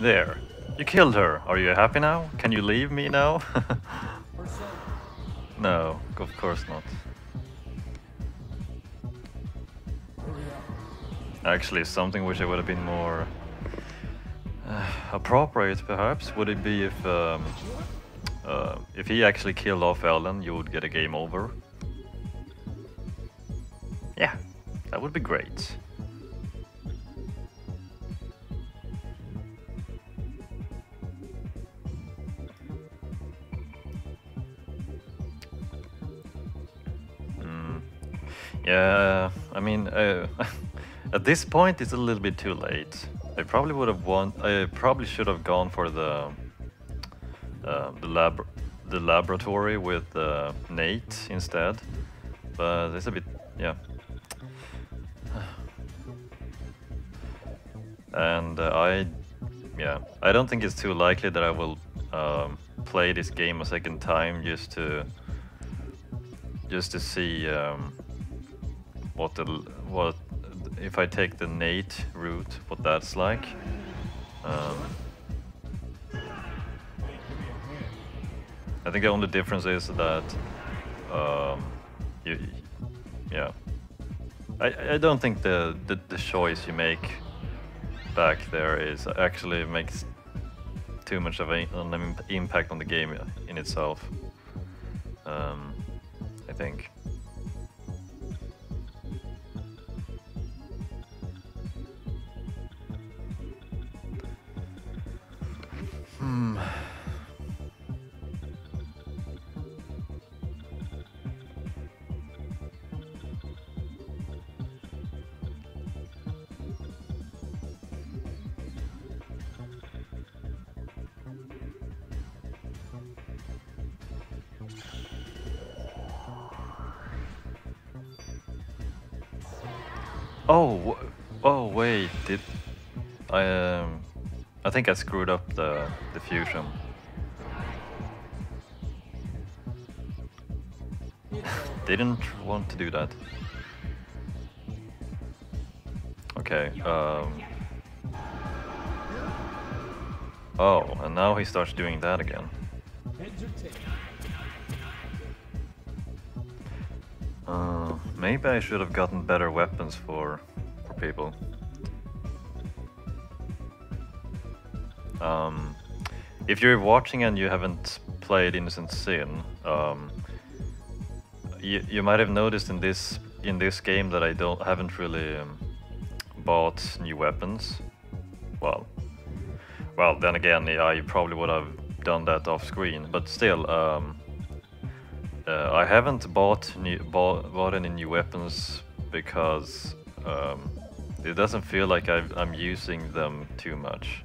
There. You killed her. Are you happy now? Can you leave me now? no, of course not. Actually, something which I would have been more uh, appropriate, perhaps, would it be if um, uh, if he actually killed off Ellen, you would get a game over. Yeah, that would be great. Yeah, I mean, uh, at this point it's a little bit too late. I probably would have won. I probably should have gone for the uh, the lab the laboratory with uh, Nate instead, but it's a bit yeah. And uh, I yeah I don't think it's too likely that I will um, play this game a second time just to just to see um, what the what if I take the Nate route, what that's like. Um, I think the only difference is that, um, you, yeah, I, I don't think the, the, the choice you make back there is actually makes too much of an impact on the game in itself. Um, I think. Oh, oh wait, did I um I think I screwed up the the fusion. Didn't want to do that. Okay, um Oh, and now he starts doing that again. Maybe I should have gotten better weapons for, for people. Um, if you're watching and you haven't played Innocent Sin, um, you, you might have noticed in this in this game that I don't haven't really um, bought new weapons. Well, well then again, I probably would have done that off screen, but still, um, uh, I haven't bought new bought, bought any new weapons because um, it doesn't feel like i am using them too much.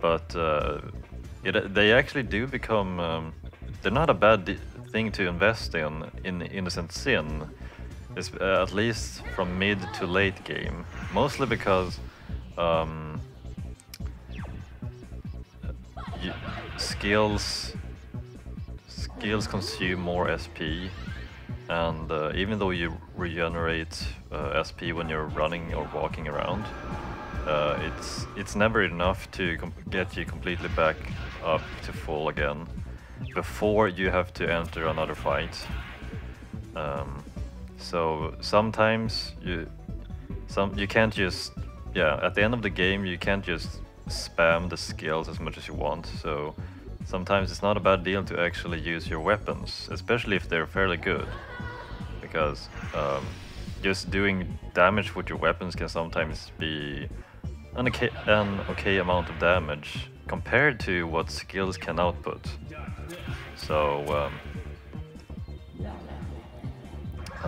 But uh, it, they actually do become. Um, they're not a bad thing to invest in in Innocent Sin, uh, at least from mid to late game. Mostly because um, skills skills consume more SP, and uh, even though you regenerate uh, SP when you're running or walking around, uh, it's it's never enough to get you completely back up to full again before you have to enter another fight. Um, so sometimes you some you can't just yeah at the end of the game you can't just spam the skills as much as you want. So sometimes it's not a bad deal to actually use your weapons, especially if they're fairly good. Because um, just doing damage with your weapons can sometimes be an okay, an okay amount of damage compared to what skills can output. So, um,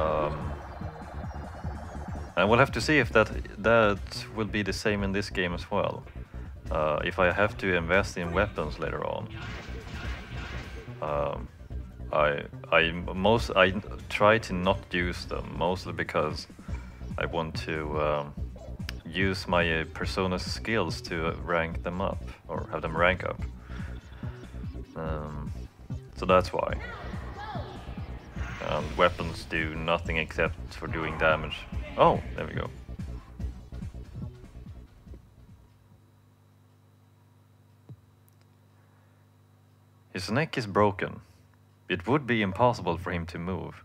um, and we'll have to see if that that will be the same in this game as well uh, if I have to invest in weapons later on. Um, I I most I try to not use them mostly because I want to um, use my uh, persona's skills to rank them up or have them rank up. Um, so that's why. And weapons do nothing except for doing damage. Oh, there we go. His neck is broken. It would be impossible for him to move.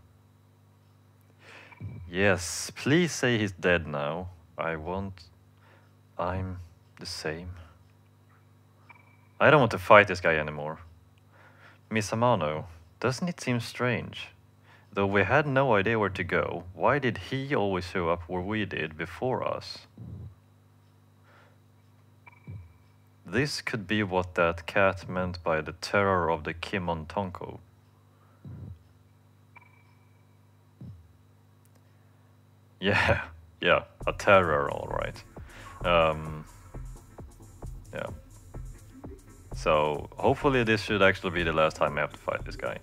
Yes, please say he's dead now. I want... I'm the same. I don't want to fight this guy anymore. Miss Amano, doesn't it seem strange? Though we had no idea where to go, why did he always show up where we did before us? This could be what that cat meant by the terror of the Kimon Tonko. Yeah, yeah, a terror, all right. Um, yeah. So hopefully this should actually be the last time I have to fight this guy.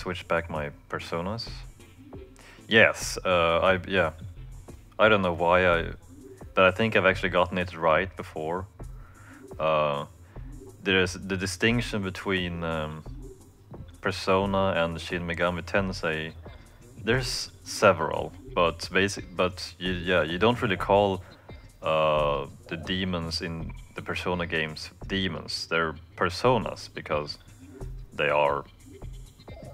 Switch back my personas. Yes, uh, I yeah. I don't know why I, but I think I've actually gotten it right before. Uh, there's the distinction between um, Persona and Shin Megami Tensei. There's several, but basic, but you, yeah, you don't really call uh, the demons in the Persona games demons. They're personas because they are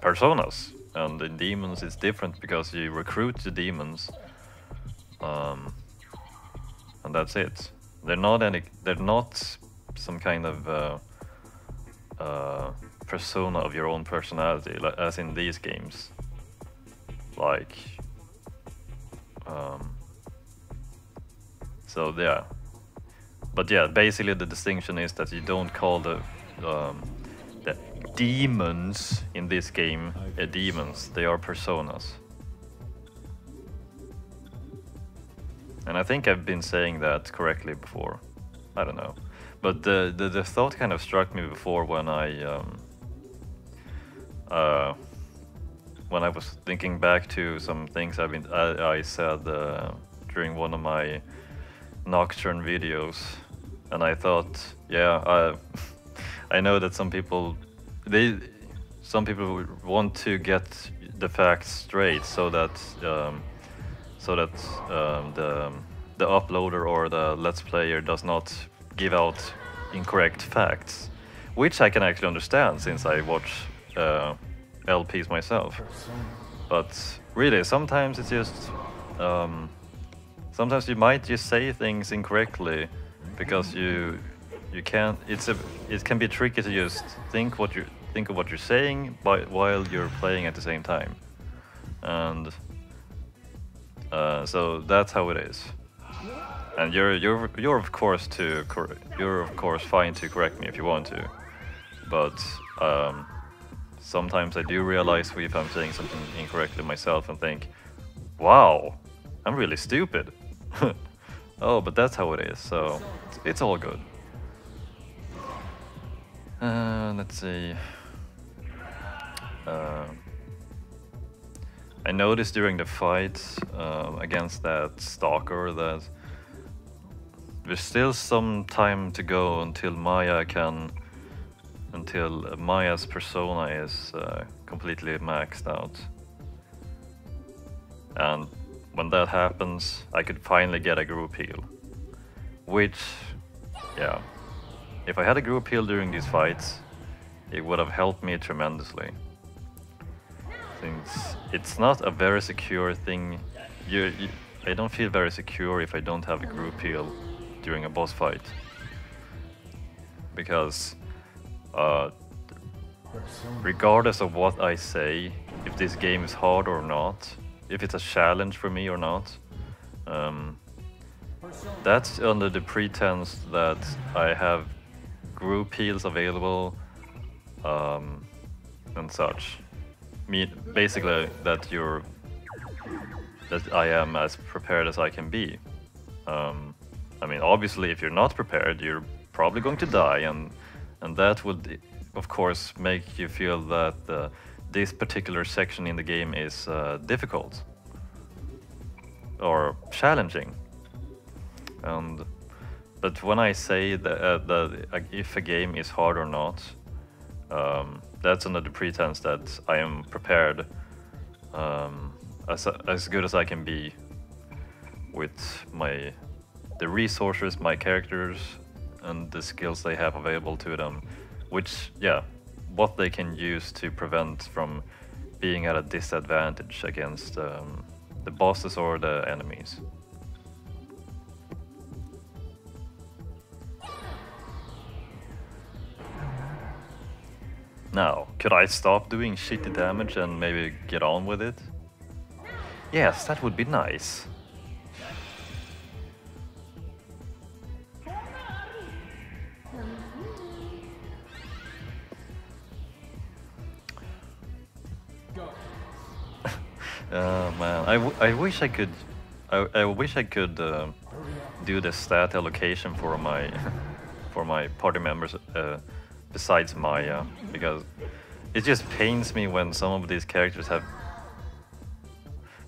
personas, and in demons it's different because you recruit the demons, um, and that's it. They're not any. They're not some kind of uh, uh, persona of your own personality, like, as in these games. Like, um, so yeah, but yeah, basically the distinction is that you don't call the um, the demons in this game uh, demons; they are personas. And I think I've been saying that correctly before. I don't know. But the, the, the thought kind of struck me before when I um, uh, when I was thinking back to some things I've been I, I said uh, during one of my Nocturne videos, and I thought, yeah, I I know that some people they some people want to get the facts straight so that um, so that um, the the uploader or the let's player does not give out incorrect facts, which I can actually understand since I watch uh, LPs myself. But really, sometimes it's just um, sometimes you might just say things incorrectly because you you can't. It's a it can be tricky to just think what you think of what you're saying while you're playing at the same time, and uh, so that's how it is. And you're you're you're of course to you're of course fine to correct me if you want to, but um, sometimes I do realize if I'm saying something incorrectly myself and think, "Wow, I'm really stupid." oh, but that's how it is. So it's, it's all good. Uh, let's see. Uh, I noticed during the fight uh, against that stalker that there's still some time to go until Maya can, until Maya's persona is uh, completely maxed out. And when that happens, I could finally get a group heal. Which, yeah, if I had a group heal during these fights, it would have helped me tremendously. Since it's not a very secure thing, you, you I don't feel very secure if I don't have a group heal during a boss fight. Because uh, regardless of what I say, if this game is hard or not, if it's a challenge for me or not, um, that's under the pretense that I have group heals available um, and such. Me, basically, that you're that I am as prepared as I can be. Um, I mean, obviously, if you're not prepared, you're probably going to die, and and that would, of course, make you feel that uh, this particular section in the game is uh, difficult or challenging. And but when I say that, uh, that if a game is hard or not, um, that's under the pretense that I am prepared um, as as good as I can be with my the resources, my characters, and the skills they have available to them, which yeah, what they can use to prevent from being at a disadvantage against um, the bosses or the enemies. Now, could I stop doing shitty damage and maybe get on with it? Yes, that would be nice. Oh man, I, I wish I could, I, I wish I could uh, do the stat allocation for my, for my party members uh, besides Maya, because it just pains me when some of these characters have,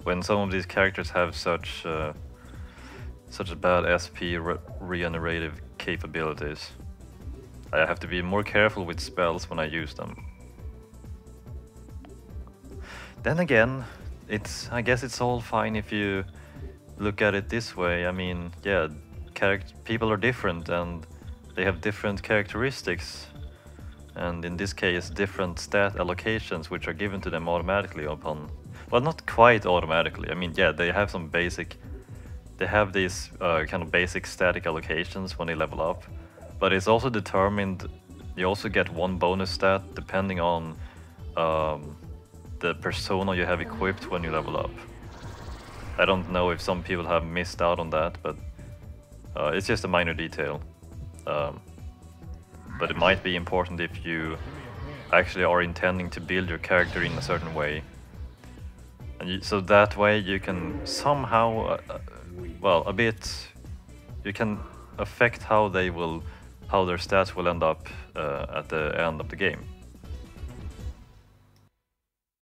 when some of these characters have such, uh, such bad SP re regenerative capabilities. I have to be more careful with spells when I use them. Then again, it's I guess it's all fine if you look at it this way. I mean, yeah, people are different and they have different characteristics and in this case different stat allocations which are given to them automatically upon well not quite automatically. I mean, yeah, they have some basic they have these uh, kind of basic static allocations when they level up, but it's also determined you also get one bonus stat depending on um, the persona you have equipped when you level up. I don't know if some people have missed out on that, but uh, it's just a minor detail. Um, but it might be important if you actually are intending to build your character in a certain way. And you, so that way you can somehow, uh, uh, well, a bit, you can affect how they will, how their stats will end up uh, at the end of the game.